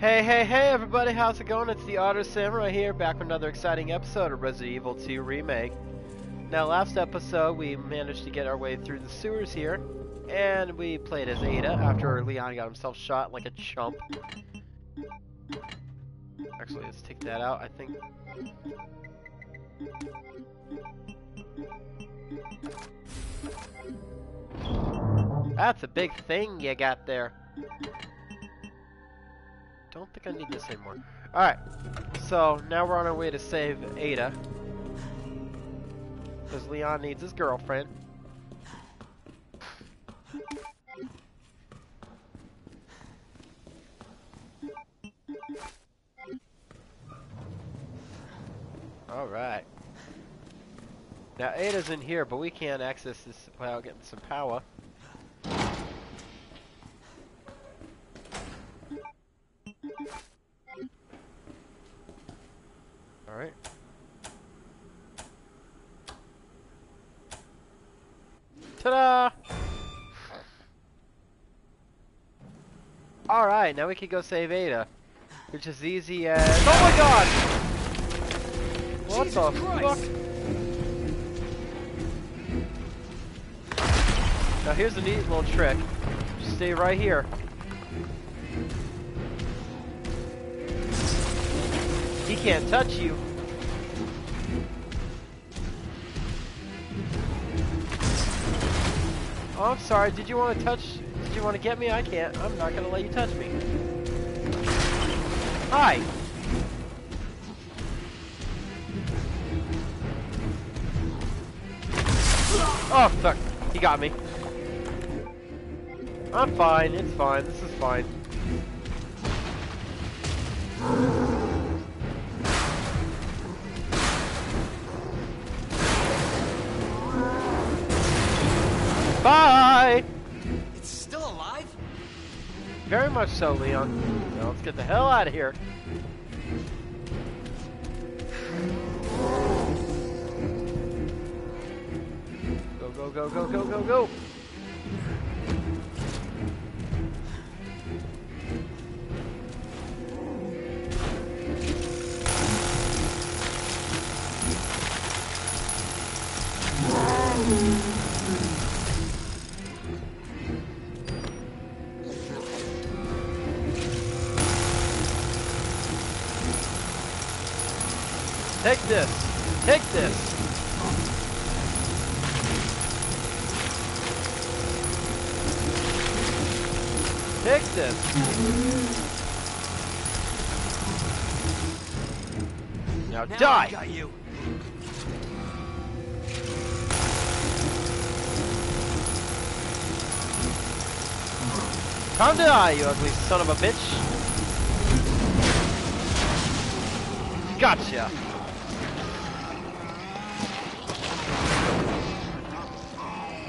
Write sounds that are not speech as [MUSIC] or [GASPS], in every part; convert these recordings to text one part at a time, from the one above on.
Hey, hey, hey, everybody, how's it going? It's the Otter Samurai here, back with another exciting episode of Resident Evil 2 Remake. Now, last episode, we managed to get our way through the sewers here, and we played as Ada after Leon got himself shot like a chump. Actually, let's take that out, I think. That's a big thing you got there. Don't think I need this anymore. Alright, so now we're on our way to save Ada. Because Leon needs his girlfriend. Alright. Now Ada's in here, but we can't access this without getting some power. Alright. Ta-da! Alright, now we can go save Ada. Which is easy as... Oh my god! What Jesus the Christ! fuck? Now here's a neat little trick. Just stay right here. Can't touch you. Oh, I'm sorry. Did you want to touch? Did you want to get me? I can't. I'm not gonna let you touch me. Hi. Oh, fuck. He got me. I'm fine. It's fine. This is fine. Bye! It's still alive? Very much so, Leon. Now let's get the hell out of here. Go, go, go, go, go, go, go! Take die, you ugly son of a bitch! Gotcha!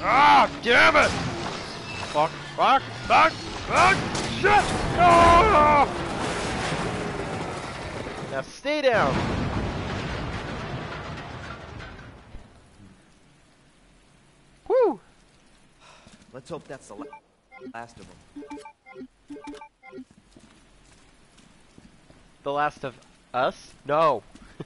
Ah, damn it! Fuck, fuck, fuck, fuck, shit! Ah! Now stay down! Whew! Let's hope that's the la- last of them. The Last of Us? No. [LAUGHS]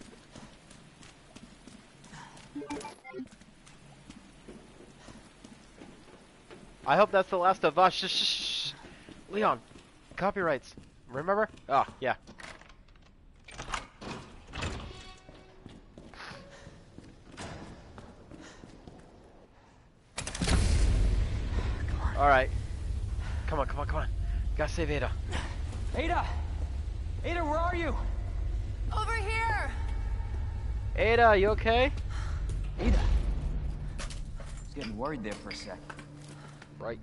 I hope that's the Last of Us. Shh, shh, shh. Leon, copyrights. Remember? Oh, yeah. [SIGHS] All right. Come on, come on, come on. Gotta save Ada. Ada! Ada, where are you? Over here! Ada, you okay? Ada! I was getting worried there for a sec. Right.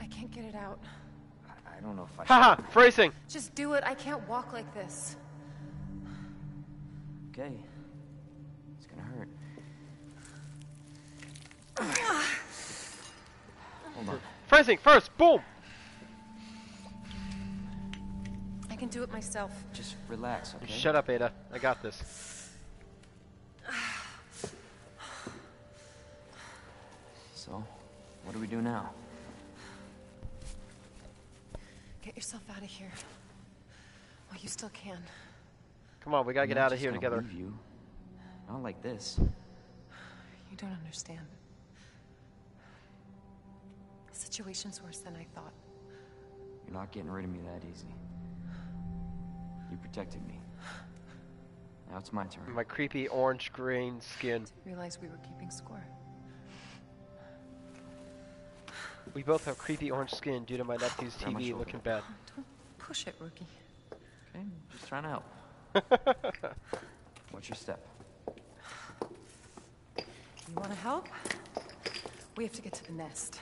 I can't get it out. I, I don't know if I Haha, phrasing. Just do it. I can't walk like this. Okay. It's gonna hurt. Ah. Hold on. Phrasing first. Boom. Can do it myself. Just relax, okay? Shut up, Ada. I got this. So, what do we do now? Get yourself out of here. Well, you still can. Come on, we gotta I'm get out of here gonna together. leave you. Not like this. You don't understand. The situation's worse than I thought. You're not getting rid of me that easy. You protected me. Now it's my turn. My creepy orange green skin. Realized we were keeping score. We both have creepy orange skin due to my nephew's [SIGHS] TV looking bad. [GASPS] Don't push it, rookie. Okay, just trying to help. [LAUGHS] What's your step? You want to help? We have to get to the nest.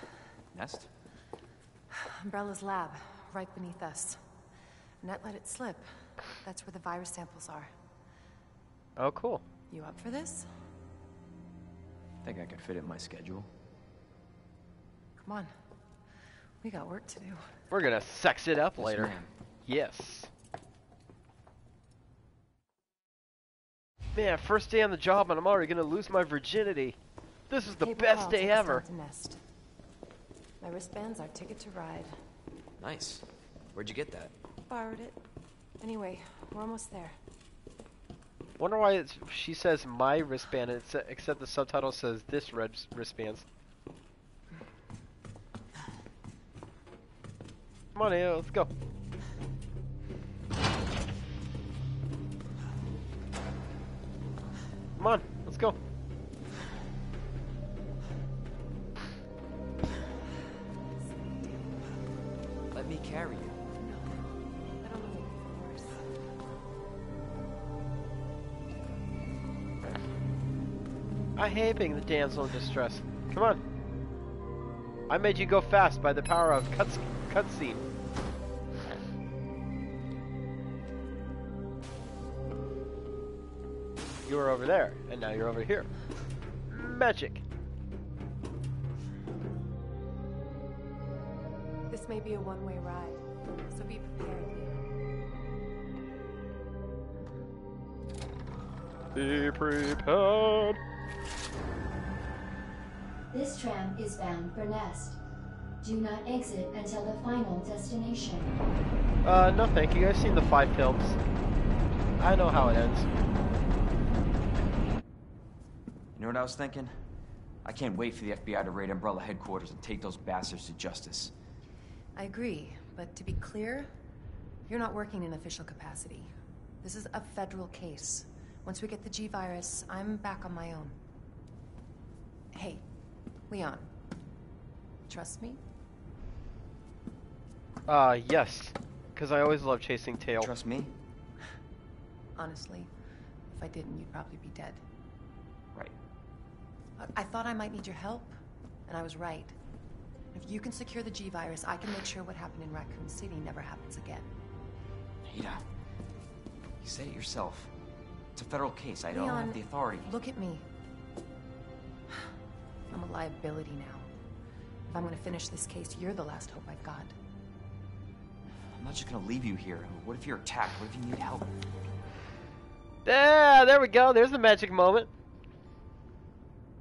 Nest? [SIGHS] Umbrella's lab, right beneath us. Annette let it slip. That's where the virus samples are. Oh, cool. You up for this? Think I could fit it in my schedule. Come on. We got work to do. We're gonna sex it up Yes, later. ma'am. Yes. Man, first day on the job and I'm already gonna lose my virginity. This is the Cable best call day takes us ever. down to Nest. My wristband's our ticket to ride. Nice. Where'd you get that? Borrowed it. Anyway, we're almost there. Wonder why it's, she says my wristband, except the subtitle says this red wristbands. Come on, Aya, let's go. Come on, let's go. I hate being the damsel in distress. Come on. I made you go fast by the power of cuts cutscene. You were over there, and now you're over here. Magic. This may be a one-way ride, so be prepared. Be prepared. This tram is bound for Nest. Do not exit until the final destination. Uh, no thank you. I've seen the five films. I know how it ends. You know what I was thinking? I can't wait for the FBI to raid Umbrella headquarters and take those bastards to justice. I agree, but to be clear, you're not working in official capacity. This is a federal case. Once we get the G-Virus, I'm back on my own. Hey, Leon. Trust me? Uh, yes. Because I always love chasing tail. Trust me? Honestly, if I didn't, you'd probably be dead. Right. I- I thought I might need your help, and I was right. If you can secure the G-Virus, I can make sure what happened in Raccoon City never happens again. Ada, you say it yourself. It's a federal case. I don't have the authority. Look at me. I'm a liability now. If I'm gonna finish this case, you're the last hope I've got. I'm not just gonna leave you here. What if you're attacked? What if you need help? Yeah, there we go. There's the magic moment.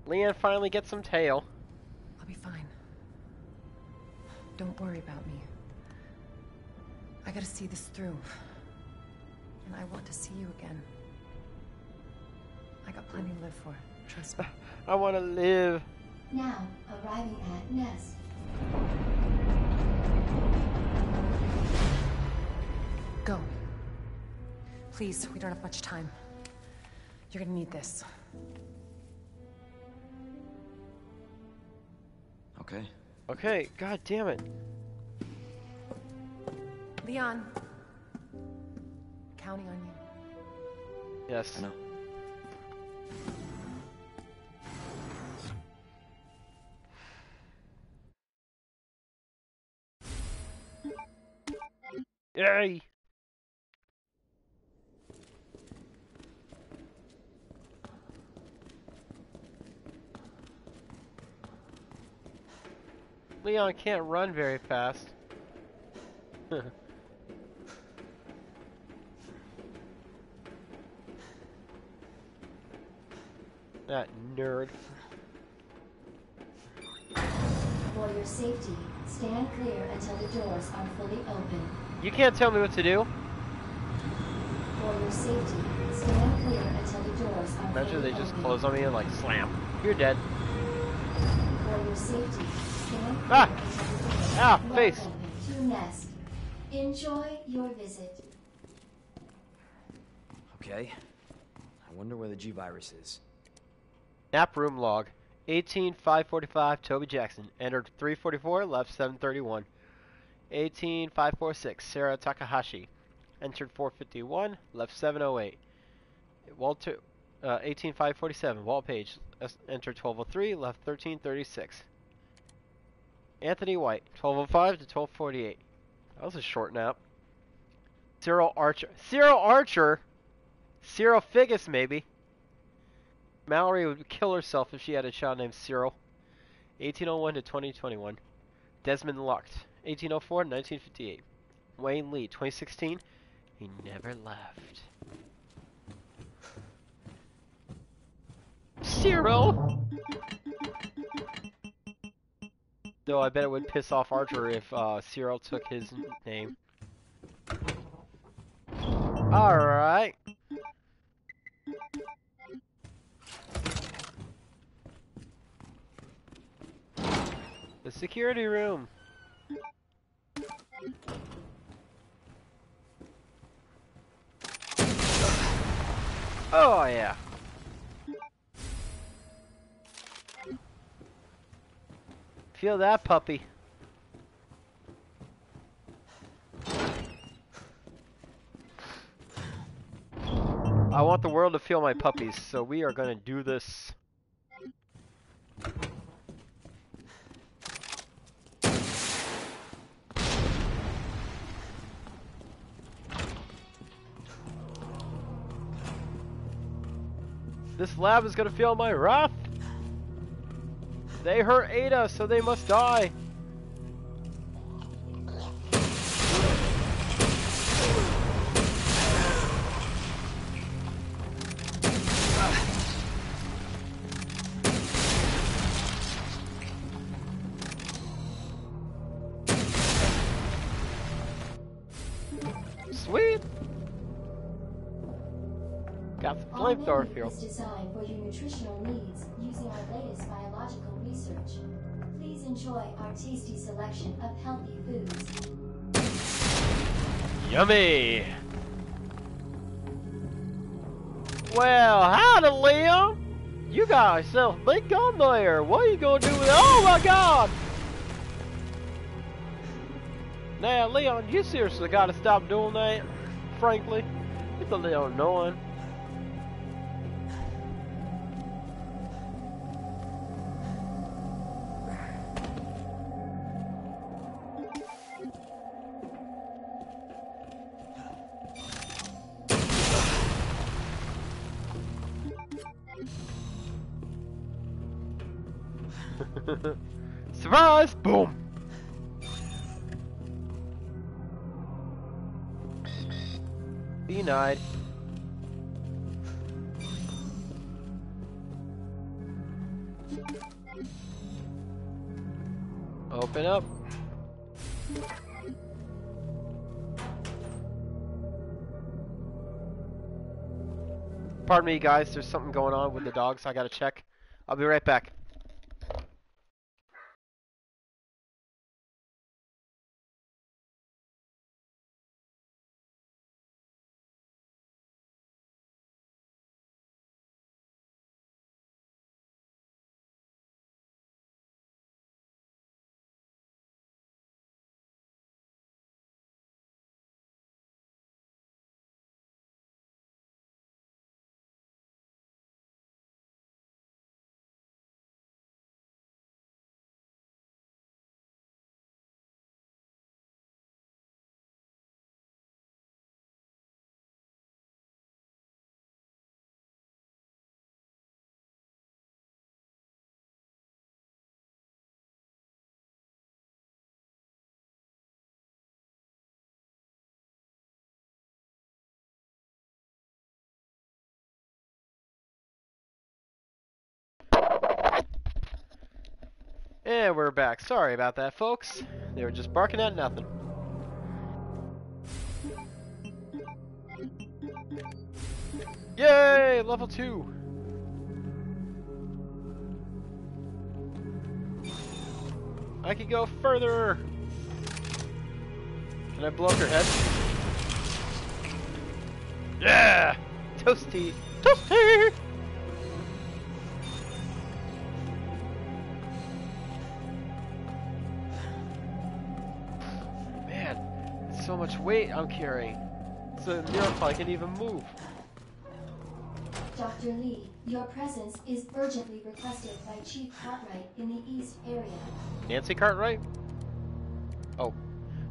Leon finally gets some tail. I'll be fine. Don't worry about me. I gotta see this through. And I want to see you again. I got plenty to live for. Trust me. [LAUGHS] I want to live. Now, arriving at Nest. Go. Please, we don't have much time. You're gonna need this. Okay. Okay, god damn it. Leon. Counting on you. Yes. I know. Yay! Leon can't run very fast. [LAUGHS] that nerd. For your safety, stand clear until the doors are fully open. You can't tell me what to do. For your safety, stand clear until the doors are Imagine fully they just opened. close on me and like slam. You're dead. For your safety, stand clear Ah! until the doors Ah, Welcome face. to Nest. Enjoy your visit. Okay. I wonder where the G-Virus is. Nap room log. 18545 Toby Jackson. Entered 344, left 731. 18546 Sarah Takahashi. Entered 451, left 708. Walter uh, 18547 Walt Page. Entered 1203, left 1336. Anthony White 1205 to 1248. That was a short nap. Cyril Archer. Cyril Archer. Cyril Figgis maybe. Mallory would kill herself if she had a child named Cyril. 1801 to 2021. Desmond Lucht. 1804 to 1958. Wayne Lee. 2016. He never left. Cyril! Though I bet it would piss off Archer if uh, Cyril took his name. Alright. The security room. Oh yeah. Feel that puppy. I want the world to feel my puppies, so we are gonna do this. This lab is gonna feel my wrath. They hurt Ada, so they must die. Is designed for your nutritional needs using our latest biological research. Please enjoy our tasty selection of healthy foods. Yummy! Well, howdy, Leon! You got yourself a big gun there. What are you gonna do with it? Oh my god! Now, Leon, you seriously gotta stop doing that. Frankly, it's a little annoying. Surprise! Boom! Denied. Open up. Pardon me, guys. There's something going on with the dogs. I gotta check. I'll be right back. And we're back. Sorry about that, folks. They were just barking at nothing. Yay! Level 2! I can go further! Can I blow up your head? Yeah! Toasty! Toasty! Much weight I'm carrying. It's a miracle I can even move. Dr. Lee, your presence is urgently requested by Chief Cartwright in the East area. Nancy Cartwright? Oh.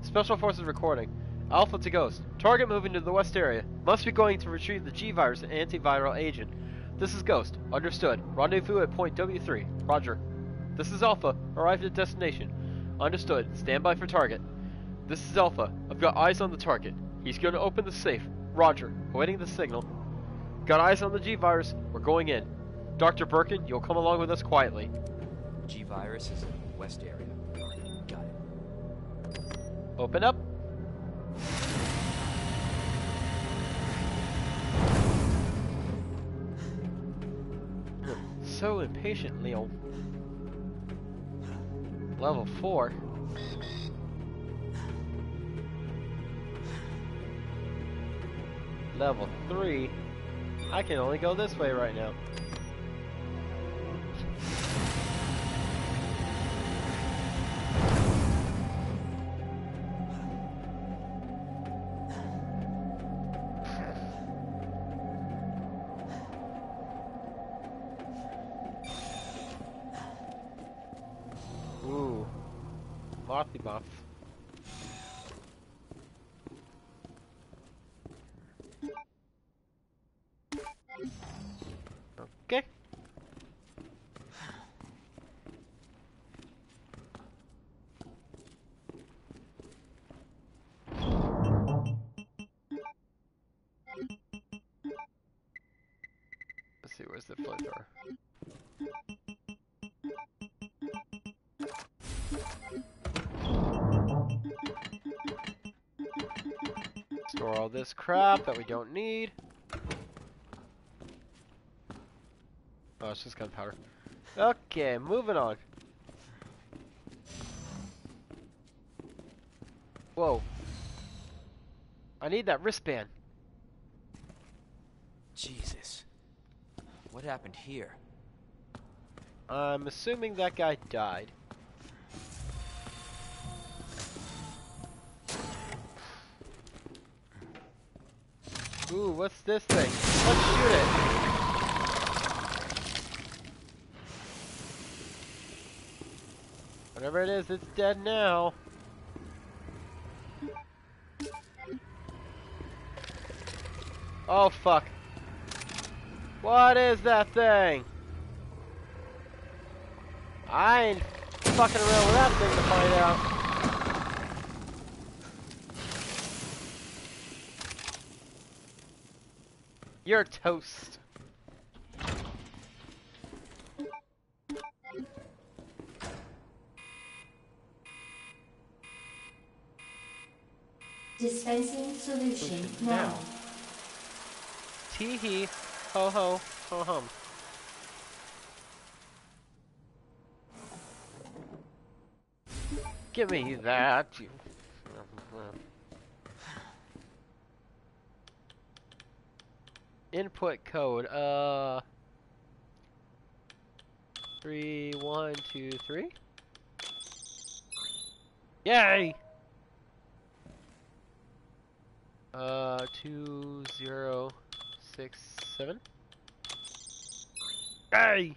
Special Forces recording. Alpha to Ghost. Target moving to the west area. Must be going to retrieve the G-Virus antiviral agent. This is Ghost. Understood. Rendezvous at point W3. Roger. This is Alpha. Arrived at destination. Understood. Stand by for target. This is Alpha. I've got eyes on the target. He's going to open the safe. Roger. Awaiting the signal. Got eyes on the G-Virus. We're going in. Dr. Birkin, you'll come along with us quietly. G virus is in the west area. Got it. Open up. So impatient, Leon. Oh. Level 4. Level 3. I can only go this way right now. Okay. Let's see, where's the flamethrower? Store all this crap that we don't need. Oh, it's just gunpowder. Okay, moving on. Whoa. I need that wristband. Jesus. What happened here? I'm assuming that guy died. Ooh, what's this thing? Let's shoot it. Whatever it is, it's dead now. Oh, fuck. What is that thing? I ain't fucking around with that thing to find out. You're toast. Dispensing solution now. Tee hee, ho ho, ho hum. Give me that. You. Input code. Uh. Three, one, two, three. Yay! Uh, two, zero, six, seven. Hey!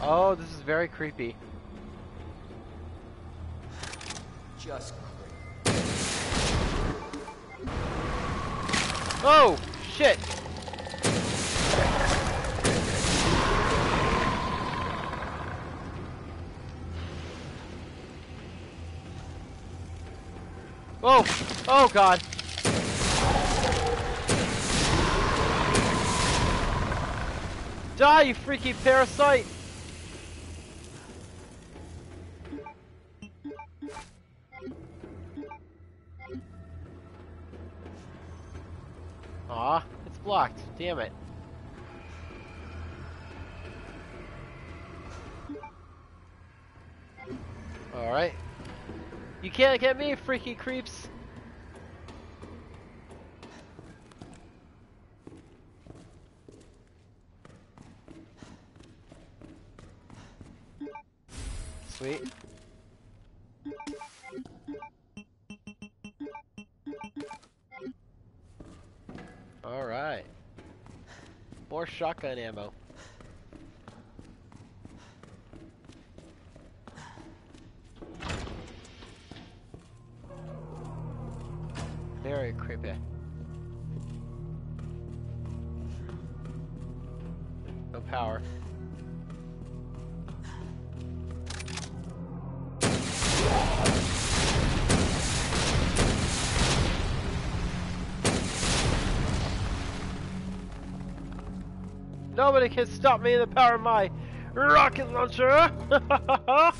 Oh, this is very creepy. Just Oh, shit! Oh! Oh god! Die, you freaky parasite! Aw, it's blocked. Damn it. Can't get me, freaky creeps. Sweet. Alright. More shotgun ammo. Nobody can stop me in the power of my rocket launcher! [LAUGHS]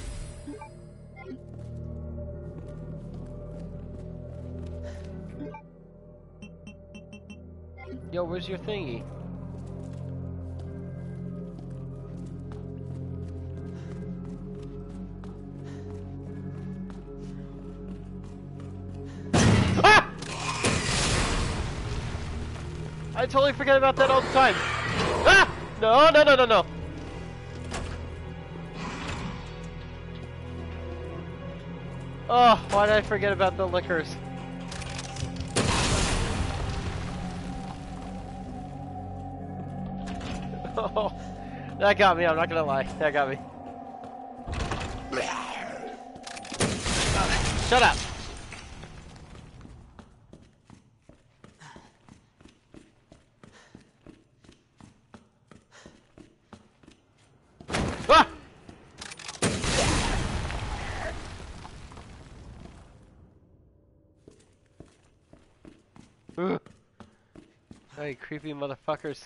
Yo, where's your thingy? Ah! I totally forget about that all the time. No, no, no, no, no. Oh, why did I forget about the liquors? [LAUGHS] Oh, that got me, I'm not gonna lie. That got me. Shut up! Ah! Ugh. Creepy motherfuckers.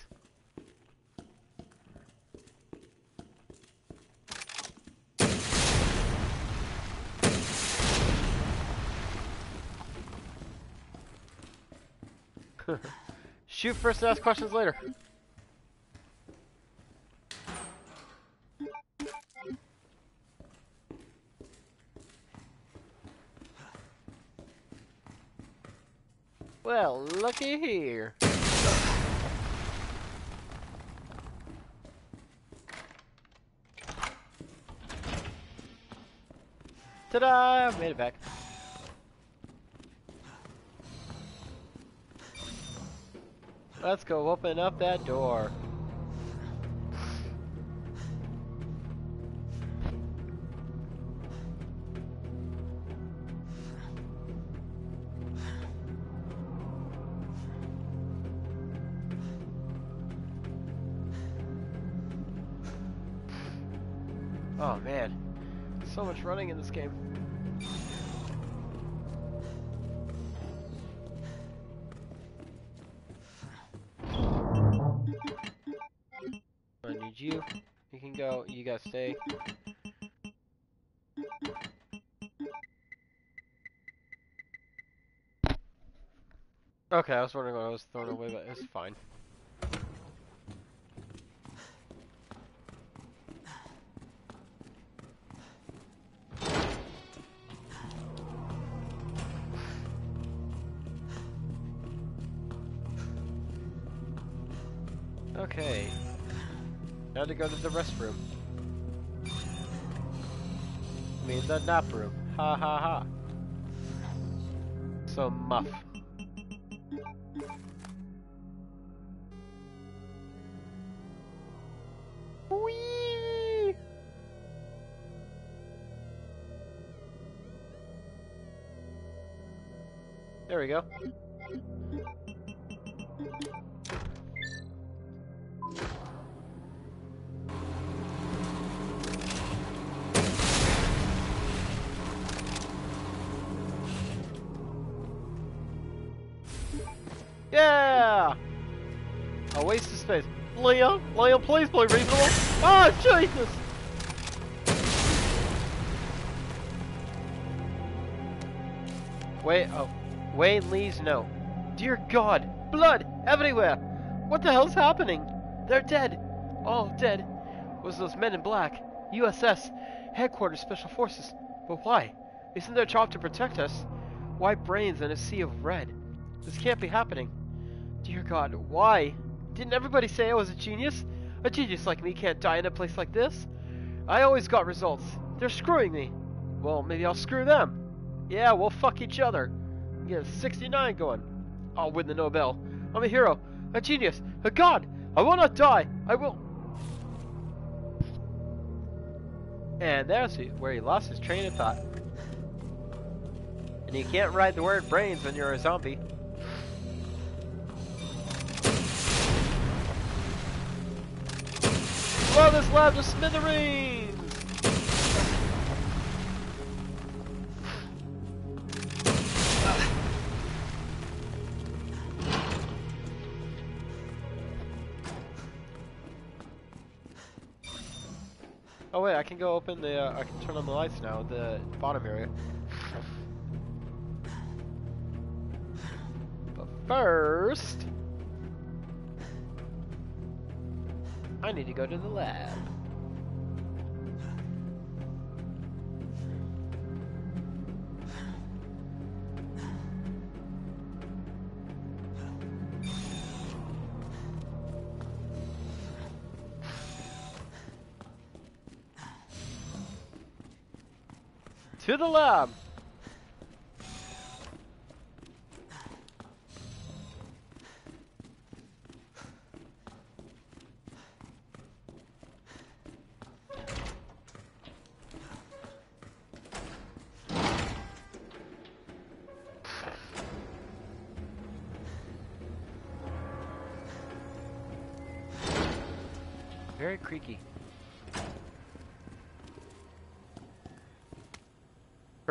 [LAUGHS] Shoot first and ask questions later. Ta-da! Made it back. Let's go open up that door. Oh man, so much running in this game. Stay. Okay, I was wondering what I was thrown away, but it's fine. Okay. Now to go to the restroom. I mean the nap room. Ha ha ha. So muff. There we go. Please play reasonable. Oh, Jesus! Wait, oh. Wayne Lee's note. Dear God, blood everywhere. What the hell's happening? They're dead. All dead. Was those men in black. USS. Headquarters Special Forces. But why? Isn't their job to protect us? Why brains in a sea of red? This can't be happening. Dear God, why? Didn't everybody say I was a genius? A genius like me can't die in a place like this. I always got results. They're screwing me. Well, maybe I'll screw them. Yeah, we'll fuck each other. Get a 69 going. I'll win the Nobel. I'm a hero, a genius, a god. I will not die. I will. And there's where he lost his train of thought. And you can't write the word brains when you're a zombie. Blow this lab to smithereens! Oh wait, I can go open the, uh, I can turn on the lights now, the bottom area. But first... I need to go to the lab. To the lab!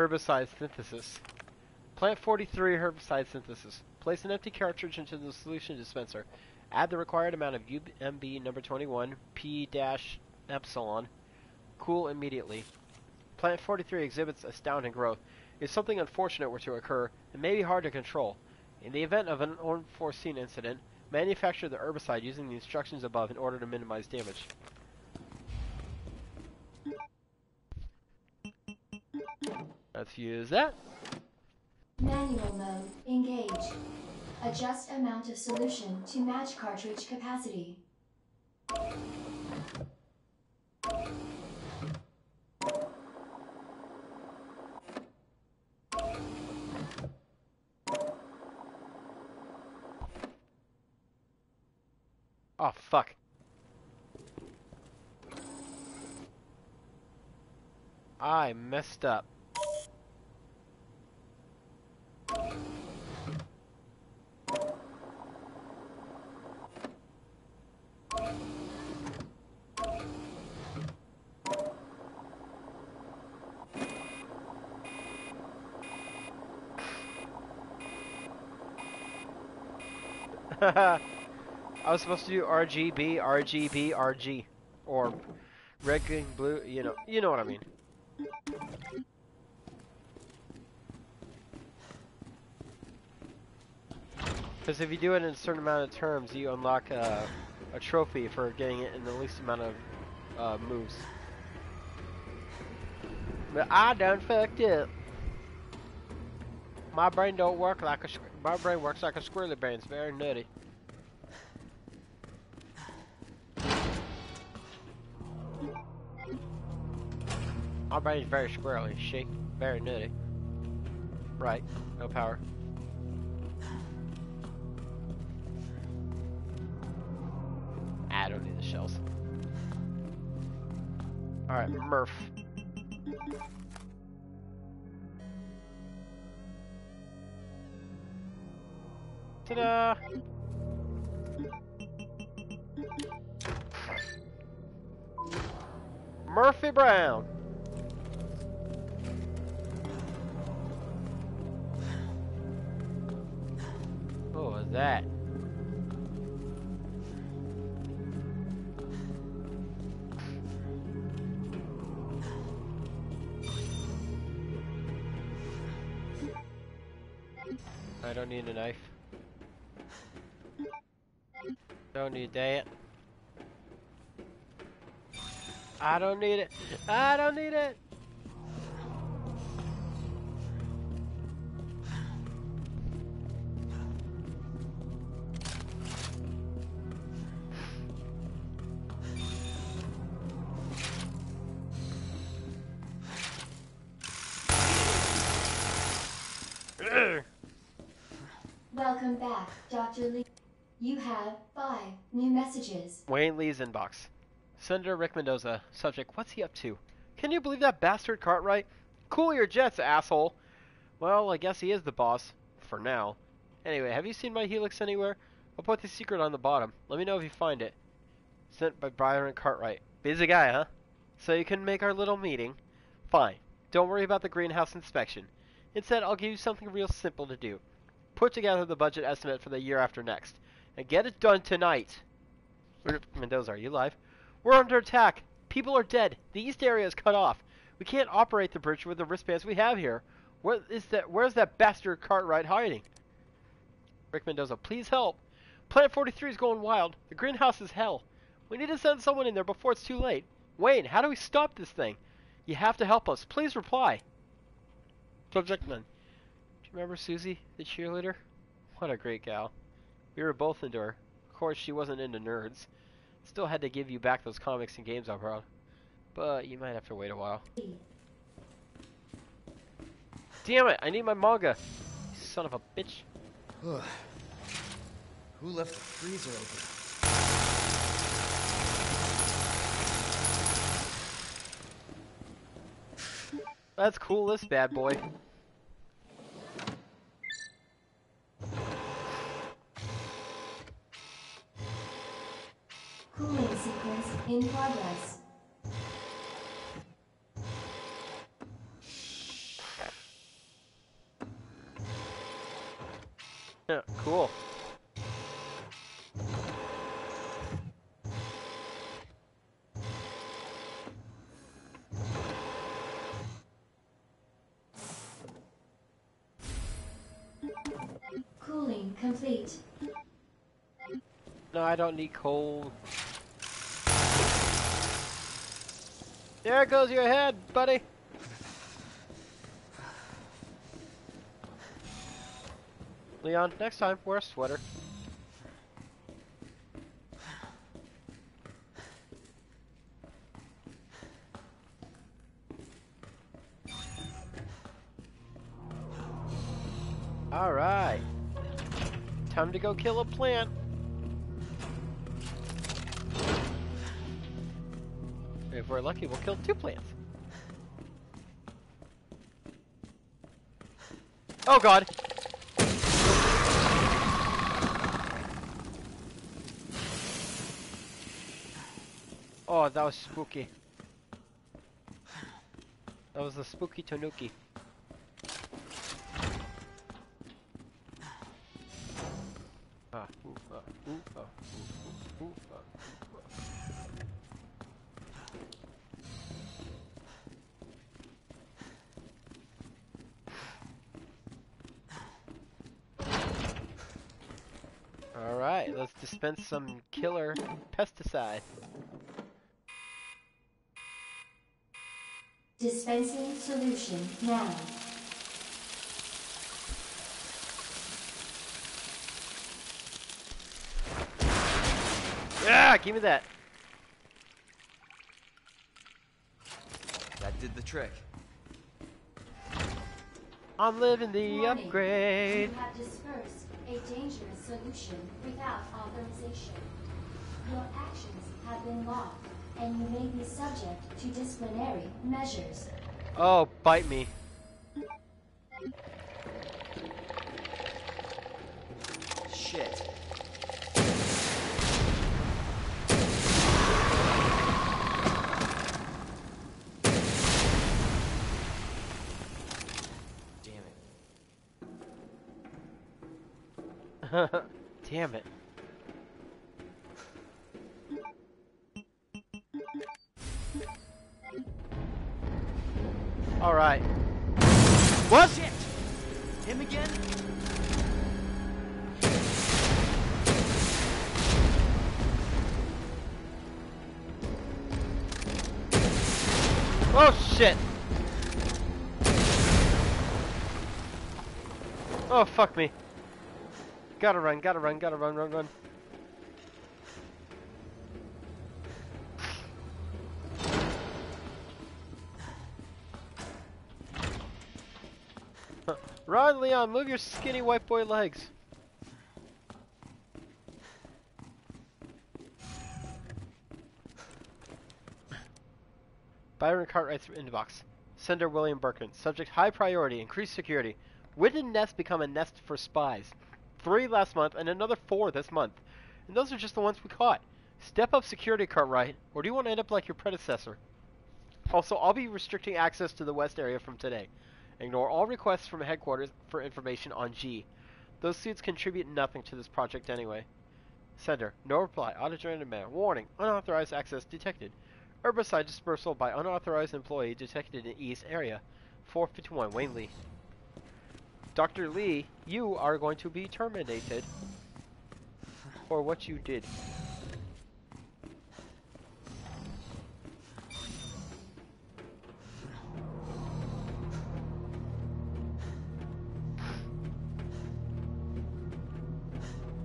Herbicide synthesis. Plant 43 herbicide synthesis. Place an empty cartridge into the solution dispenser. Add the required amount of UMB number 21 P-epsilon. Cool immediately. Plant 43 exhibits astounding growth. If something unfortunate were to occur, it may be hard to control. In the event of an unforeseen incident, manufacture the herbicide using the instructions above in order to minimize damage. Let's use that. Manual mode. Engage. Adjust amount of solution to match cartridge capacity. Oh, fuck. I messed up. I was supposed to do RGB, RGB, RG, or red, green, blue. You know, you know what I mean. Because if you do it in a certain amount of terms, you unlock a, a trophy for getting it in the least amount of uh, moves. But I done fucked up. My brain don't work like a my brain works like a squirrely brain. It's very nutty. My brain's very squirrely. She very nutty. Right. No power. I don't need the shells. Alright, Murph. Ta-da! Murphy Brown. Was that? I don't need a knife. Don't need that. I don't need it. I don't need it. Lee's inbox. Senator Rick Mendoza. Subject, what's he up to? Can you believe that bastard Cartwright? Cool your jets, asshole. Well, I guess he is the boss. For now. Anyway, have you seen my helix anywhere? I'll put the secret on the bottom. Let me know if you find it. Sent by Byron Cartwright. Busy guy, huh? So you can make our little meeting? Fine. Don't worry about the greenhouse inspection. Instead, I'll give you something real simple to do. Put together the budget estimate for the year after next. And get it done tonight. Mendoza, are you live? We're under attack. People are dead. The east area is cut off. We can't operate the bridge with the wristbands we have here. Where is that? Where's that bastard Cartwright hiding? Rick Mendoza, please help. Plant 43 is going wild. The greenhouse is hell. We need to send someone in there before it's too late. Wayne, how do we stop this thing? You have to help us. Please reply. Subject man. Do you remember Susie, the cheerleader? What a great gal. We were both into her. Of course, she wasn't into nerds. Still had to give you back those comics and games I brought. But you might have to wait a while. Damn it! I need my manga! You son of a bitch. Ugh. Who left the freezer open? Let's cool this bad boy. Cooling sequence in progress. Yeah, cool. Cooling complete. No, I don't need coal. There goes your head, buddy. Leon, next time, wear a sweater. Alright. Time to go kill a plant. We're lucky, we'll kill two plants. Oh god! Oh, that was spooky. That was the spooky tanuki. Dispense some killer pesticide. Dispensing solution now. Yeah, give me that. That did the trick. I'm living the Warning. upgrade. A dangerous solution without authorization. Your actions have been logged, and you may be subject to disciplinary measures. Oh, bite me. damn it. Alright. Was it? Him again? Oh shit! Oh fuck me. Gotta run, gotta run, gotta run, run, run. Run, Leon, move your skinny white boy legs. Byron Cartwright's inbox. Sender William Birkin. Subject high priority, increased security. When did Nest become a nest for spies? Three last month and another four this month. And those are just the ones we caught. Step up security, Cartwright, or do you want to end up like your predecessor? Also, I'll be restricting access to the west area from today. Ignore all requests from headquarters for information on G. Those suits contribute nothing to this project anyway. Sender, no reply. Auto-generated mail. Warning, unauthorized access detected. Herbicide dispersal by unauthorized employee detected in East area. 451 Wayne Lee. Dr. Lee, you are going to be terminated for what you did.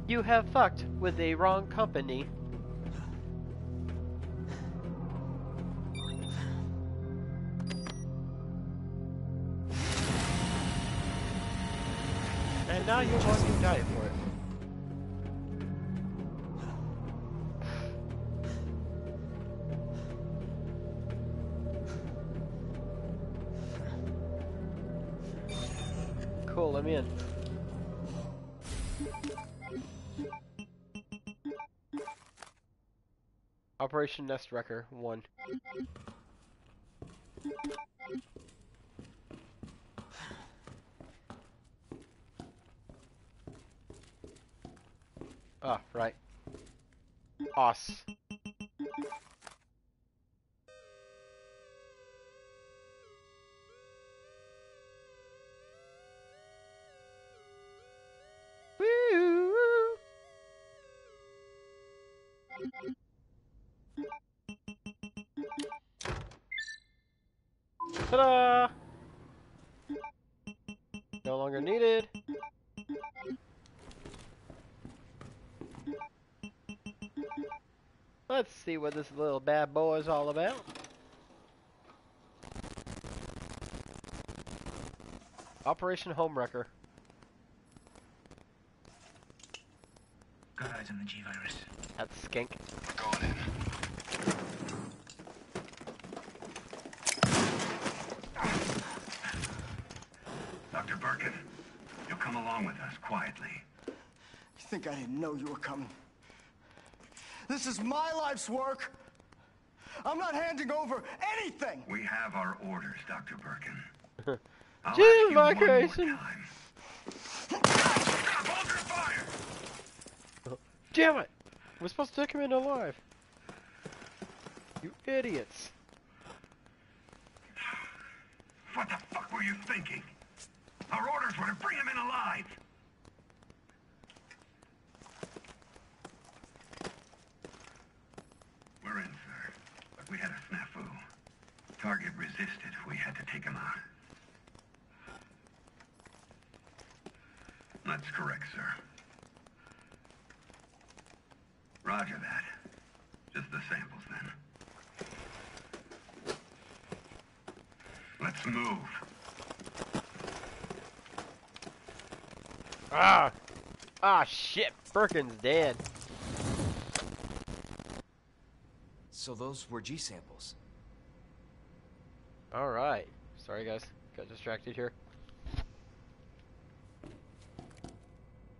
You have fucked with the wrong company. And now you're to die for it. Cool, me in. Operation Nest Wrecker 1. Ah, right. Os. See what this little bad boy is all about. Operation Homewrecker. Got eyes on the G-Virus. That's skink. Going in. Dr. Birkin, you'll come along with us quietly. You think I didn't know you were coming? This is my life's work. I'm not handing over anything. We have our orders, Dr. Birkin. [LAUGHS] I'll Gee, my one creation. time. Stop! Hold your fire! Damn it! We're supposed to take him in alive. You idiots. What the fuck were you thinking? Our orders were to bring him in alive. We're in, sir. But we had a snafu. Target resisted. We had to take him out. That's correct, sir. Roger that. Just the samples, then. Let's move. Ah! Ah, shit! Birkin's dead. So those were G samples. Alright. Sorry, guys. Got distracted here.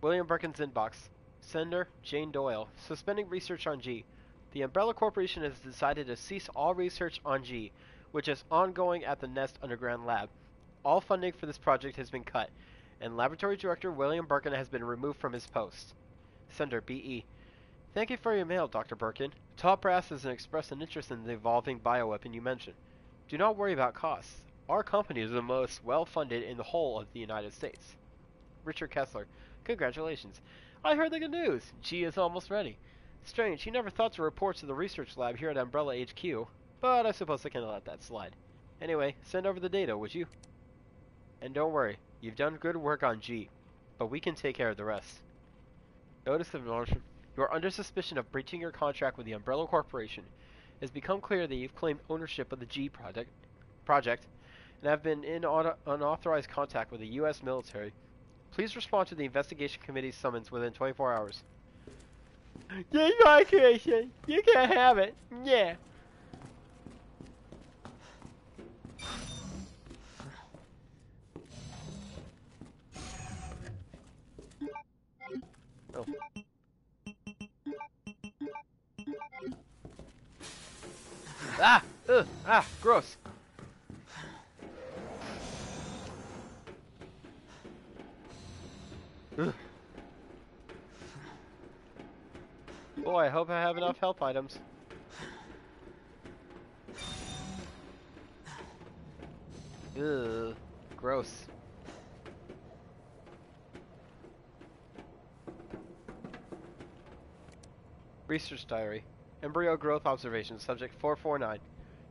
William Birkin's inbox. Sender, Jane Doyle. Suspending research on G. The Umbrella Corporation has decided to cease all research on G, which is ongoing at the Nest Underground Lab. All funding for this project has been cut, and Laboratory Director William Birkin has been removed from his post. Sender, BE. Thank you for your mail, Dr. Birkin. Top Brass has expressed an interest in the evolving bioweapon you mentioned. Do not worry about costs. Our company is the most well-funded in the whole of the United States. Richard Kessler. Congratulations. I heard the good news. G is almost ready. Strange, he never thought to report to the research lab here at Umbrella HQ, but I suppose I can let that slide. Anyway, send over the data, would you? And don't worry, you've done good work on G, but we can take care of the rest. Notice of acknowledgement. You are under suspicion of breaching your contract with the Umbrella Corporation. It has become clear that you've claimed ownership of the G project, project and have been in unauthorized contact with the U.S. military. Please respond to the investigation committee's summons within 24 hours. This creation. You can't have it. Yeah. Oh. Ah! Ugh! Ah! Gross! Ugh. Boy, I hope I have enough health items. Ugh. Gross. Research Diary. Embryo growth observation, subject 449.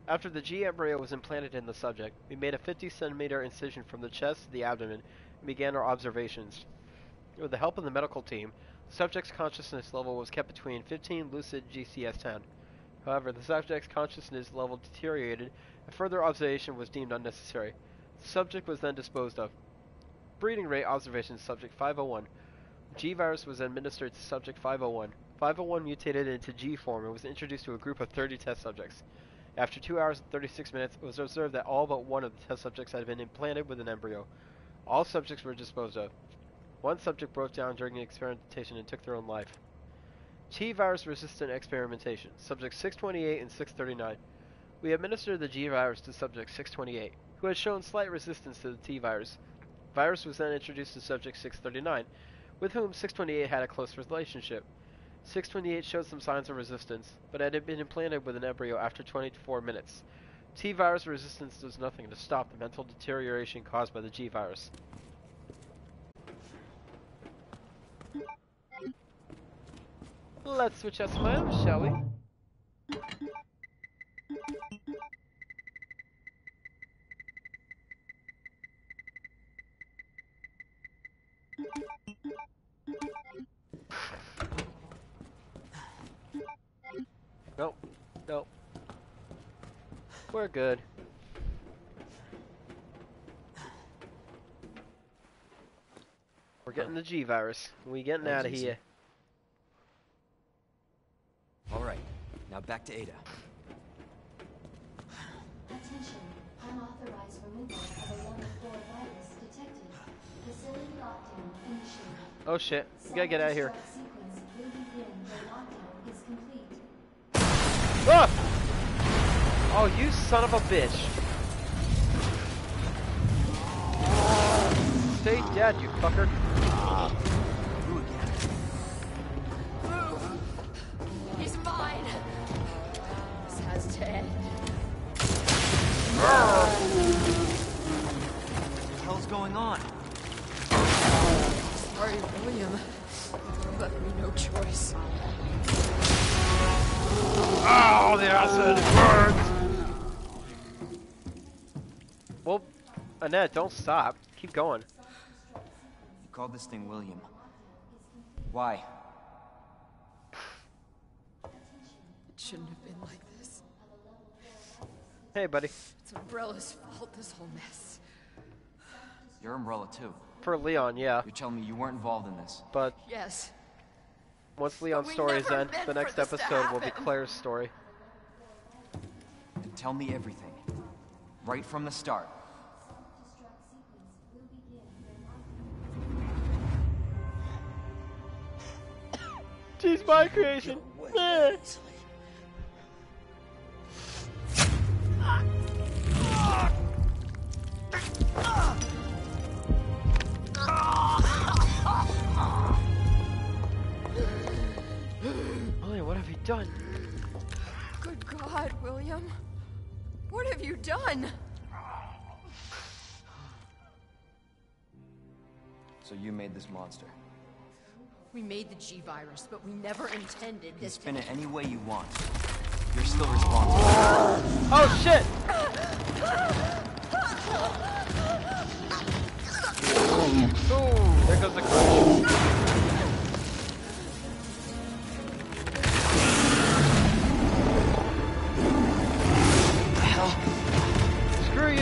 After the G embryo was implanted in the subject, we made a 50 centimeter incision from the chest to the abdomen and began our observations. With the help of the medical team, the subject's consciousness level was kept between 15 lucid GCS 10. However, the subject's consciousness level deteriorated and further observation was deemed unnecessary. The subject was then disposed of. Breeding rate observation subject 501. G virus was administered to subject 501. 501 mutated into G form and was introduced to a group of 30 test subjects. After 2 hours and 36 minutes, it was observed that all but one of the test subjects had been implanted with an embryo. All subjects were disposed of. One subject broke down during the experimentation and took their own life. T virus resistant experimentation, subjects 628 and 639. We administered the G virus to subject 628, who had shown slight resistance to the T virus. Virus was then introduced to subject 639, with whom 628 had a close relationship. 628 showed some signs of resistance, but it had been implanted with an embryo after 24 minutes. T virus resistance does nothing to stop the mental deterioration caused by the G virus. Let's switch out some items, shall we? Good. We're getting the G virus. We getting out of here. All right, now back to Ada. Attention. Unauthorized removal of a level 4 virus detected. Facility lockdown initiated. Oh shit. We gotta get out of here. Sequence will begin when lockdown is complete. Ah! Oh, you son of a bitch. Stay dead, you fucker. He's mine. This has to end. What the hell's going on? Sorry, William. You left me no choice. Oh, the acid burns. Annette, don't stop. Keep going. You called this thing William. Why? It shouldn't have been like this. Hey, buddy. It's Umbrella's fault, this whole mess. You're Umbrella too. For Leon, yeah. You're telling me you weren't involved in this. But Yes. once Leon's story is never end, the next episode will be. Claire's story. And tell me everything. Right from the start. She's my creation. William, what have you done? Good God, William. What have you done? So you made this monster. We made the G-Virus, but we never intended this spin to- spin it any way you want. You're still responsible. Oh, shit! Ooh, there goes the crash.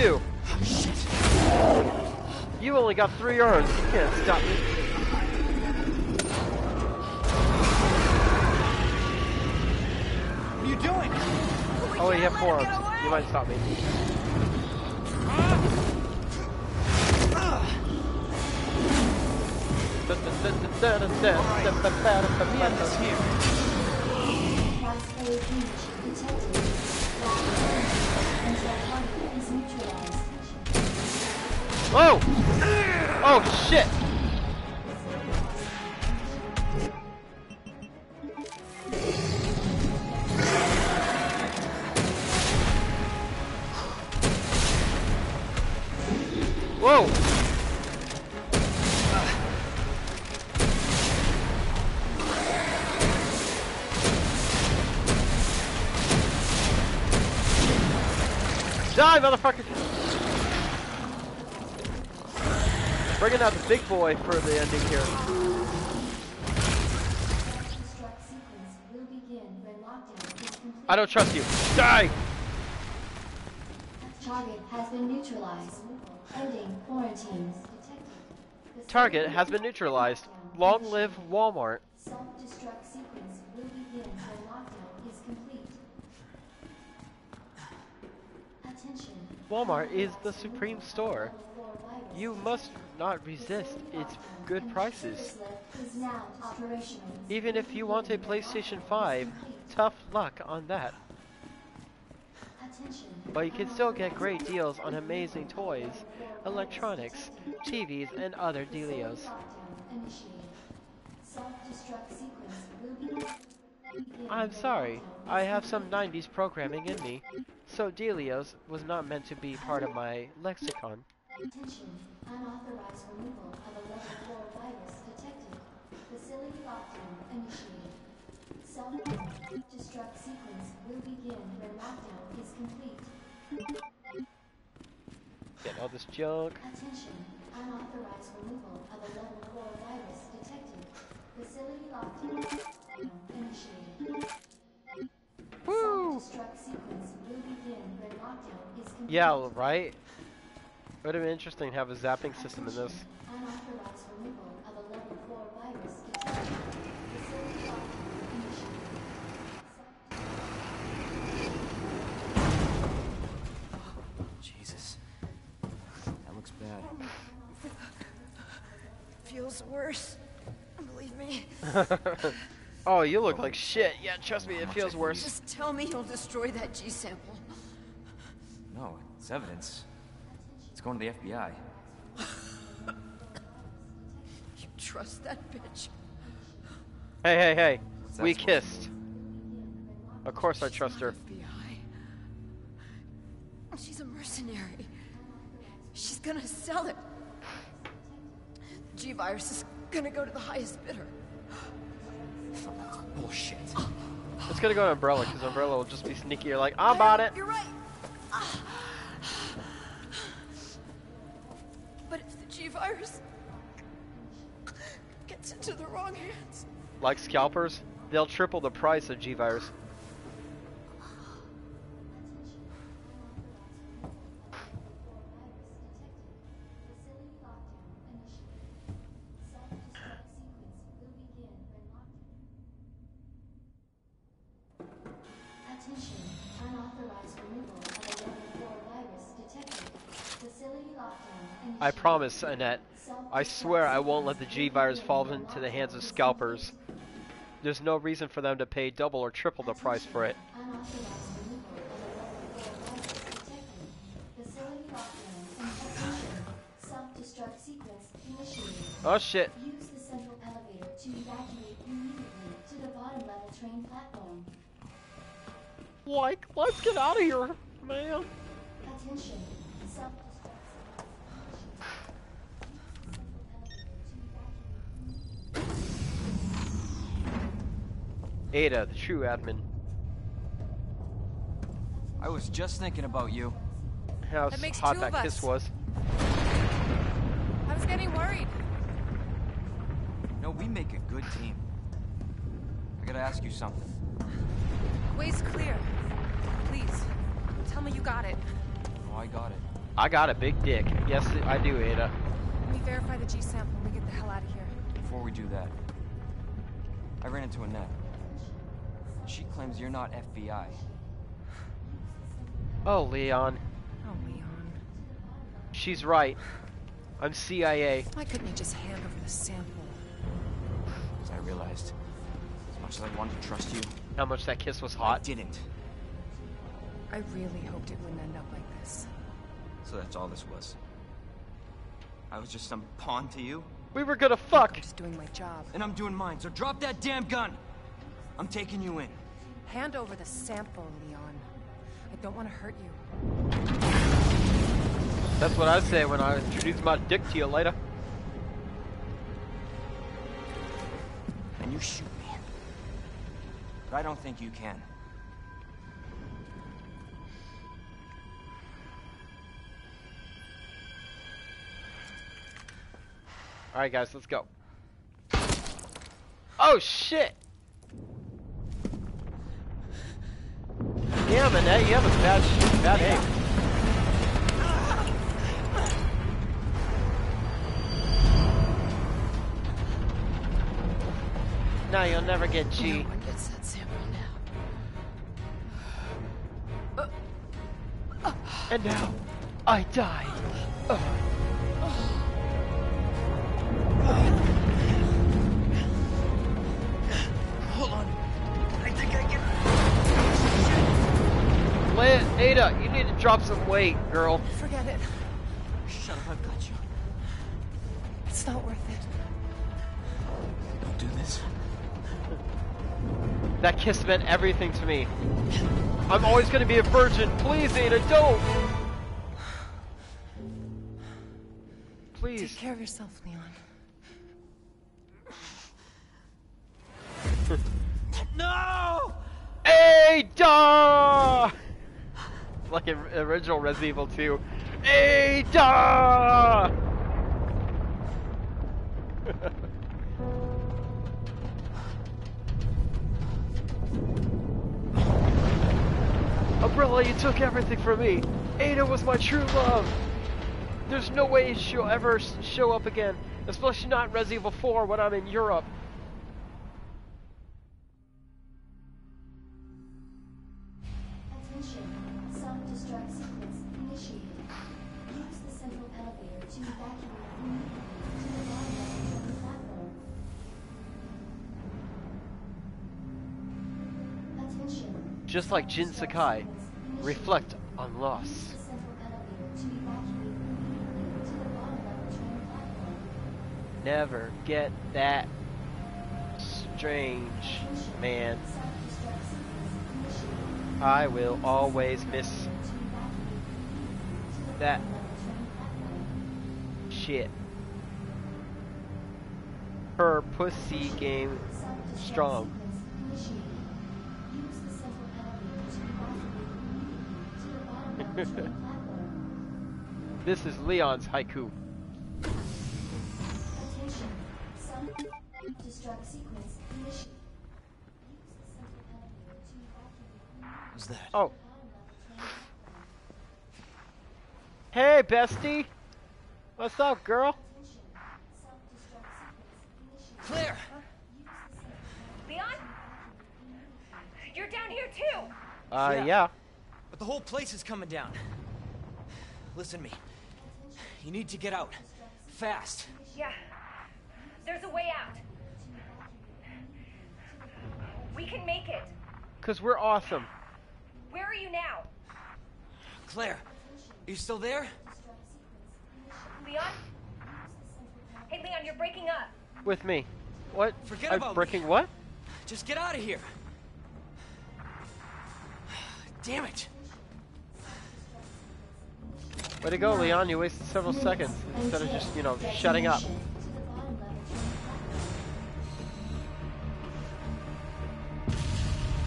you. Oh, you only got three yards. You can't stop me. Oh, you have four arms. You might stop me. Miranda's here. Class the for the ending here. Destruct sequence will begin when lockdown is complete. I don't trust you. Die! Target has been neutralized. Ending quarantine. Target has been neutralized. Long live Walmart. Self-destruct sequence will begin when lockdown is complete. Attention. Walmart is the supreme store. You must not resist its good prices. Even if you want a PlayStation 5, tough luck on that. But you can still get great deals on amazing toys, electronics, TVs, and other dealios. I'm sorry, I have some 90s programming in me, so Delios was not meant to be part of my lexicon. Attention. Unauthorized removal of a level 4 virus detected. Facility lockdown initiated. Self-destruct sequence will begin when lockdown is complete. Get all this junk. Attention. Unauthorized removal of a level 4 virus detected. Facility lockdown initiated. Woo! Self-destruct sequence will begin when lockdown is complete. Yeah, right? It would have been interesting to have a zapping system in this. Unauthorized removal of a level 4 virus detected. Facility lockdown initiated. Jesus. That looks bad. Feels worse. Believe me. [LAUGHS] oh, you look like shit. Yeah, trust me, it feels worse. Just tell me you'll destroy that G sample. No, it's evidence. It's going to the FBI. [LAUGHS] You trust that bitch? Hey, hey, hey. What's We kissed. Of course I trust her. FBI. She's a mercenary. She's gonna sell it. The G virus is gonna go to the highest bidder. [SIGHS] Bullshit. It's gonna go to Umbrella, because Umbrella will just be sneaky. You're like, I'm about it. You're right. Ah. But if the G virus gets into the wrong hands, Like scalpers, they'll triple the price of G-Virus. I promise, Annette. I swear I won't let the G-Virus fall into the hands of scalpers. There's no reason for them to pay double or triple the price for it. Unauthorized removal of a level 4 virus detected. Facility lockdown and attention. Self-destruct sequence initiated. Oh shit. Use the central elevator to evacuate immediately to the bottom level train platform. Like, let's get out of here, man. Attention. Self-destruct Ada, the true admin. I was just thinking about you. How That makes hot two that of kiss us. was. I was getting worried. No, we make a good team. I gotta ask you something. Way's clear. Please, tell me you got it. Oh, I got it. I got a big dick. Yes, I do, Ada. Let me verify the G sample and we get the hell out of here. Before we do that, I ran into a Annette. She claims you're not FBI. Oh, Leon. Oh, Leon. She's right. I'm CIA. Why couldn't you just hand over the sample? As I realized, as much as I wanted to trust you, How much that kiss was I hot. didn't. I really hoped it wouldn't end up like this. So that's all this was. I was just some pawn to you, We were gonna fuck. I'm just doing my job. and I'm doing mine. So drop that damn gun. I'm taking you in. Hand over the sample, Leon. I don't want to hurt you. That's what I say when I introduce my dick to you later. And you shoot me. But I don't think you can. Alright, guys, let's go. Oh, shit! Damn, Annette, you have a bad, bad aim. No, you'll never get G. No one gets that sample now. And now, I die. Ugh. Lan- Ada, you need to drop some weight, girl. Forget it. Shut up, I've got you. It's not worth it. Don't do this. That kiss meant everything to me. I'm always gonna be a virgin. Please, Ada, don't! Please. Take care of yourself, Leon. [LAUGHS] No! Ada! Like in original Resident Evil 2. Ada! Umbrella, you took everything from me. Ada was my true love. There's no way she'll ever show up again, especially not Resident Evil 4 when I'm in Europe. Just like Jin Sakai, reflect on loss. Never get that strange, man. I will always miss that shit. Her pussy game strong. [LAUGHS] This is Leon's haiku. Attention. Self-destruct sequence initiated. Use the central elevator to evacuate What's that? Oh. Hey, bestie. What's up, girl? Claire! Leon? You're down here too! Uh, Yeah. yeah. But the whole place is coming down. Listen to me. You need to get out. Fast. Yeah. There's a way out. We can make it. Cause we're awesome. Where are you now? Claire, are you still there? Leon? Hey, Leon, you're breaking up. With me. What? Forget I'm about me. breaking what? Just get out of here. Damn it. Way to go, Leon. You wasted several seconds instead of just, you know, shutting up.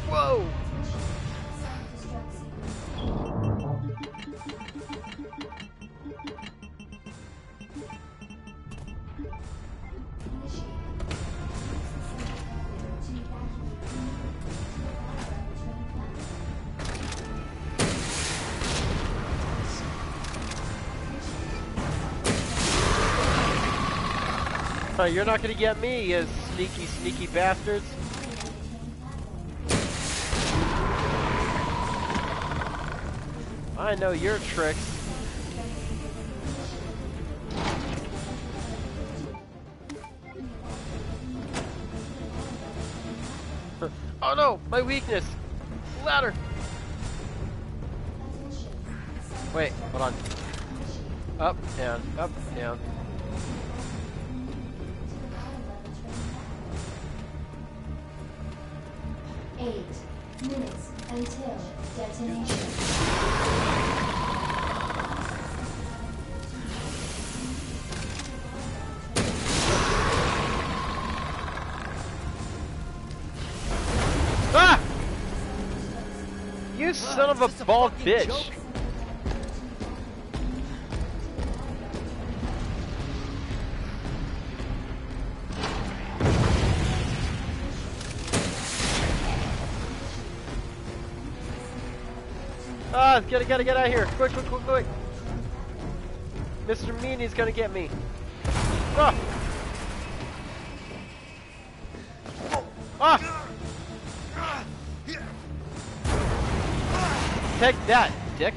Whoa! Uh, you're not gonna get me, you sneaky, sneaky bastards. I know your tricks. [LAUGHS] oh no, my weakness! Ladder! Wait, hold on. Up, down, up, down. Detonation. Ah! You son of a bald bitch! Ah, gotta, get out of here! Quick, quick, quick, quick! Mr. Meanie's gonna get me! Ah! Ah! Take that, dick!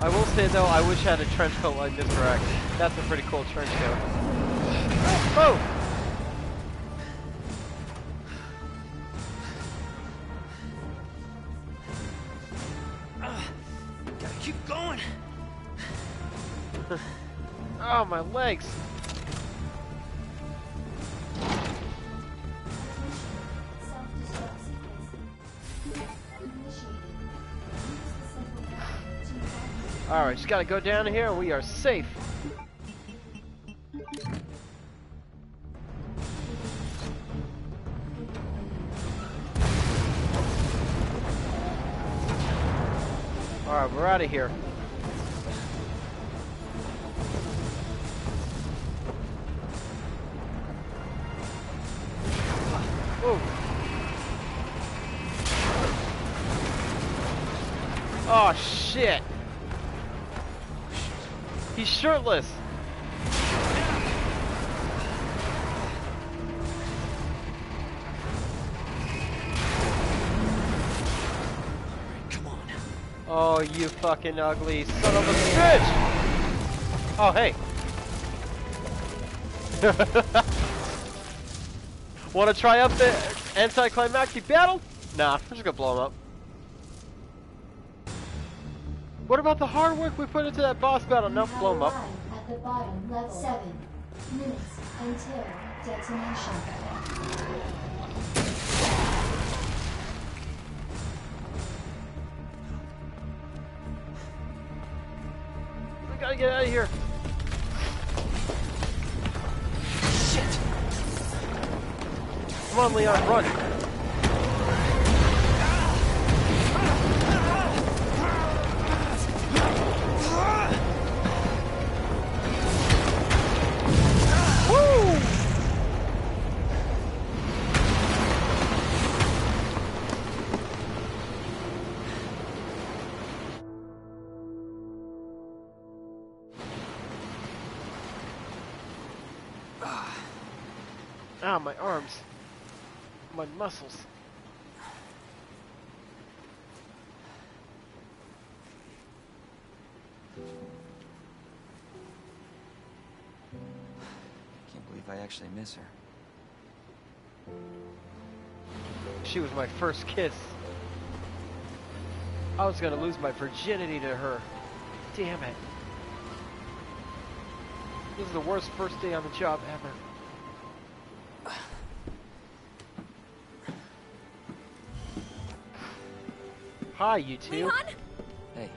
I will say though, I wish I had a trench coat like this X. That's a pretty cool trench coat. Oh! Alright, just gotta go down here we are safe. Alright, we're out of here. He's shirtless. Come on. Oh, you fucking ugly son of a bitch! Oh, hey. [LAUGHS] Want to try up the anticlimactic battle? Nah, we're just gonna blow him up. What about the hard work we put into that boss battle? No, You blow him up. At the bottom level. Seven minutes until detonation. We gotta get out of here. Shit! Come on, Leon, run. Actually miss her. She was my first kiss. I was gonna lose my virginity to her. Damn it. This is the worst first day on the job ever. Hi, you two. Leon? Hey,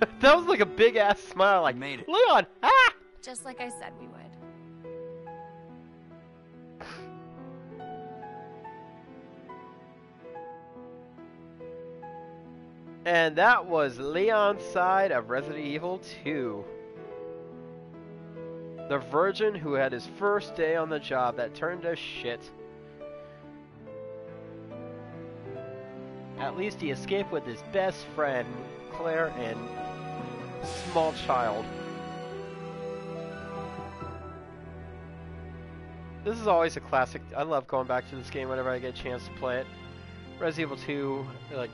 [LAUGHS] that was like a big ass smile, like made it. Leon. Ah! Just like I said we would. And that was Leon's side of Resident Evil 2. The virgin who had his first day on the job that turned to shit. At least he escaped with his best friend, Claire, and small child. This is always a classic. I love going back to this game whenever I get a chance to play it. Resident Evil 2, like,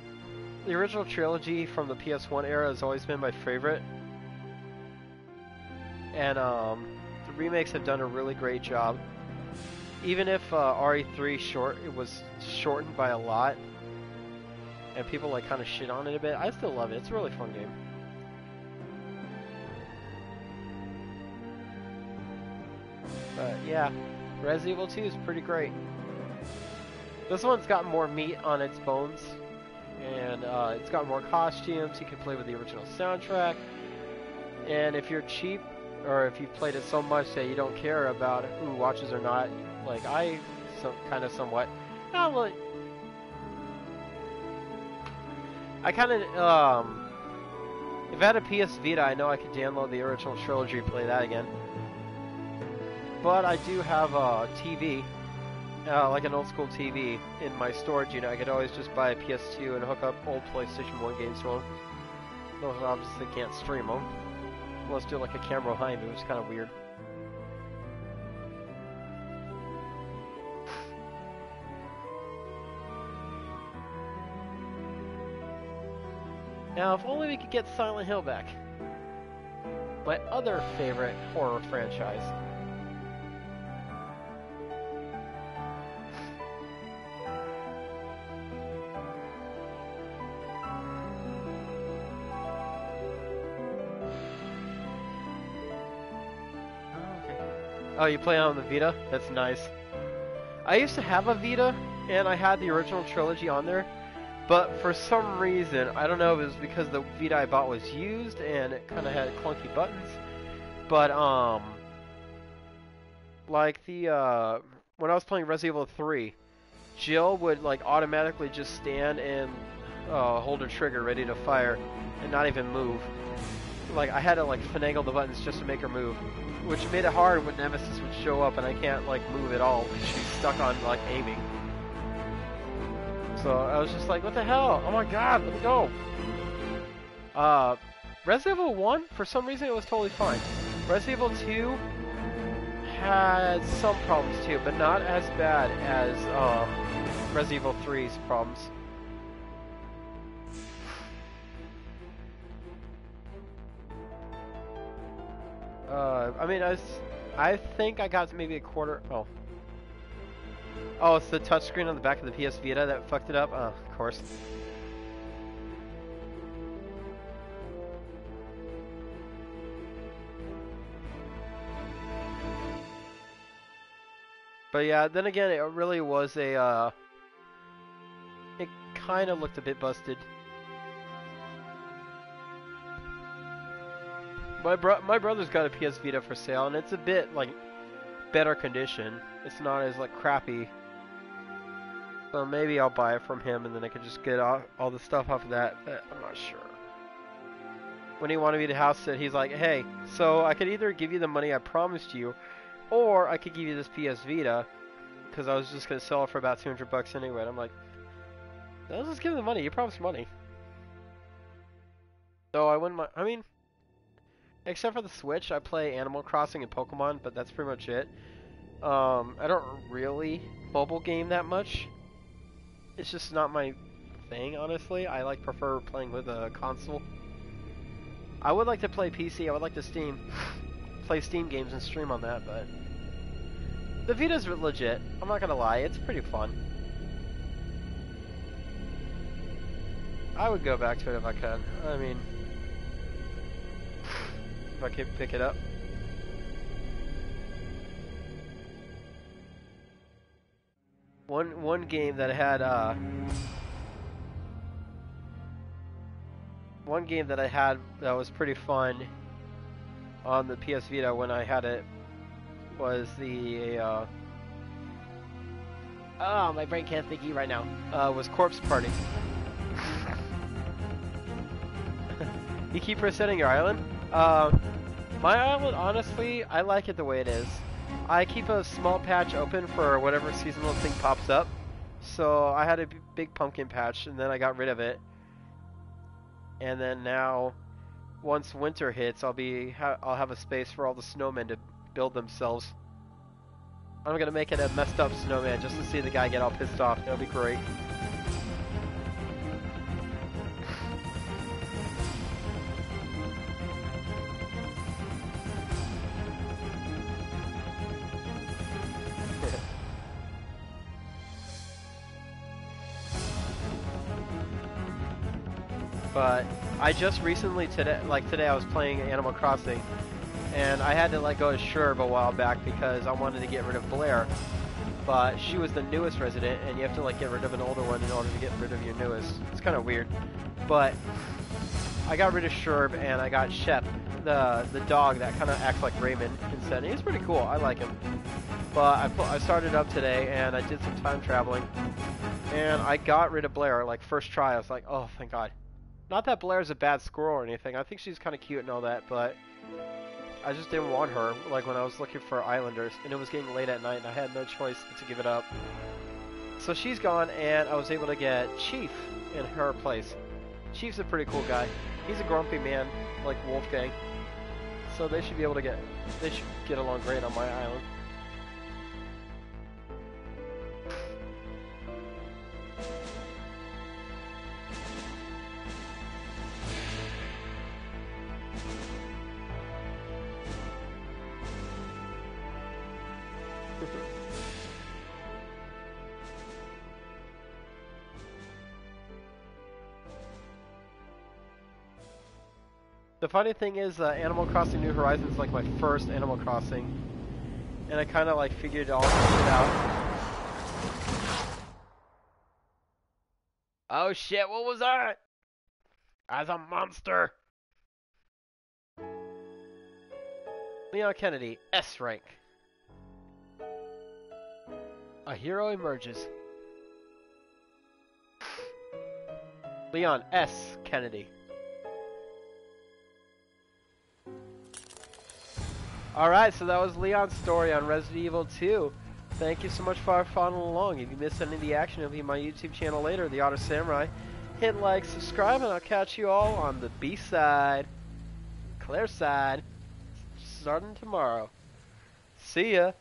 the original trilogy from the PS1 era has always been my favorite. And, um, the remakes have done a really great job. Even if uh, RE3 short, it was shortened by a lot, and people like kind of shit on it a bit, I still love it. It's a really fun game. But yeah, Resident Evil 2 is pretty great. This one's got more meat on its bones, and uh, it's got more costumes. You can play with the original soundtrack. And if you're cheap, or if you've played it so much that you don't care about who watches or not, like I, kind of somewhat, not really. I kind of, um, if I had a PS Vita, I know I could download the original trilogy play that again. But I do have a TV, uh, like an old school TV, in my storage unit. I could always just buy a PS2 and hook up old PlayStation 1 games to them. Those obviously can't stream them. Let's do like a camera behind me, which is kind of weird. Now, if only we could get Silent Hill back. My other favorite horror franchise. Oh, you play on the Vita? That's nice. I used to have a Vita, and I had the original trilogy on there, but for some reason, I don't know if it was because the Vita I bought was used and it kind of had clunky buttons, but um, like the uh, when I was playing Resident Evil 3, Jill would like automatically just stand and uh, hold her trigger ready to fire and not even move. Like I had to like finagle the buttons just to make her move, which made it hard when Nemesis would show up and I can't like move at all. She's stuck on like aiming. So I was just like, what the hell? Oh my god, let me go. Uh, Resident Evil 1, for some reason it was totally fine. Resident Evil 2 had some problems too, but not as bad as um, Resident Evil 3's problems. Uh, I mean, I, was, I think I got maybe a quarter. Oh. Oh, it's the touchscreen on the back of the PS Vita that fucked it up? Oh, of course. But yeah, then again, it really was a, uh, it kind of looked a bit busted. My bro my brother's got a PS Vita for sale, and it's a bit, like, better condition. It's not as, like, crappy. So maybe I'll buy it from him, and then I can just get all, all the stuff off of that, but I'm not sure. When he wanted me to house it, he's like, hey, so I could either give you the money I promised you, or I could give you this PS Vita, because I was just going to sell it for about 200 bucks anyway. And I'm like, I'll just give him the money. You promised money. So I wouldn't I mean, except for the Switch, I play Animal Crossing and Pokemon, but that's pretty much it. Um, I don't really mobile game that much. It's just not my thing, honestly. I like prefer playing with a console. I would like to play PC. I would like to Steam, [LAUGHS] play Steam games and stream on that, but the Vita's legit. I'm not gonna lie. It's pretty fun. I would go back to it if I could. I mean, I could pick it up. One one game that had uh one game that I had that was pretty fun on the PS Vita when I had it was the uh Oh, my brain can't think right now. Uh, was Corpse Party. [LAUGHS] you keep resetting your island? Uh, my island, honestly, I like it the way it is. I keep a small patch open for whatever seasonal thing pops up. So I had a big pumpkin patch, and then I got rid of it. And then now, once winter hits, I'll be ha- I'll have a space for all the snowmen to build themselves. I'm gonna make it a messed up snowman just to see the guy get all pissed off. It'll be great. I just recently today, like today, I was playing Animal Crossing, and I had to let go of Sherb a while back because I wanted to get rid of Blair. But she was the newest resident, and you have to like get rid of an older one in order to get rid of your newest. It's kind of weird, but I got rid of Sherb and I got Shep, the the dog that kind of acts like Raymond instead. He's pretty cool. I like him. But I I started up today and I did some time traveling, and I got rid of Blair like first try. I was like, oh thank God. Not that Blair's a bad squirrel or anything. I think she's kind of cute and all that, but I just didn't want her. Like when I was looking for Islanders, and it was getting late at night, and I had no choice but to give it up. So she's gone, and I was able to get Chief in her place. Chief's a pretty cool guy. He's a grumpy man, like Wolfgang. So they should be able to get they should get along great on my island. The funny thing is, uh, Animal Crossing New Horizons is like my first Animal Crossing, and I kind of like figured all this out. Oh shit! What was that? As a monster. Leon Kennedy, S rank. A hero emerges. Leon S. Kennedy. Alright, so that was Leon's story on Resident Evil 2. Thank you so much for following along. If you missed any of the action, it'll be my YouTube channel later, The Otter Samurai. Hit like, subscribe, and I'll catch you all on the B side. Claire side. Starting tomorrow. See ya.